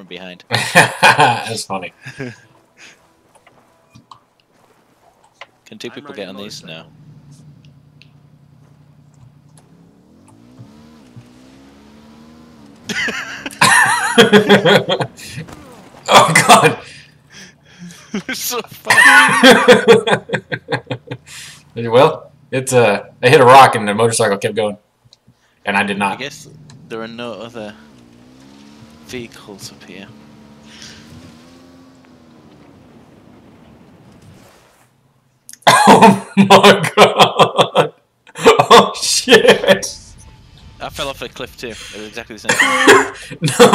from behind. That's funny. Can two people get on a these? No. oh god. so fun. well, it's uh, I hit a rock and the motorcycle kept going, and I did not. I guess there are no other vehicles up here. Oh my god! Oh shit! I fell off a cliff too. It was exactly the same. No.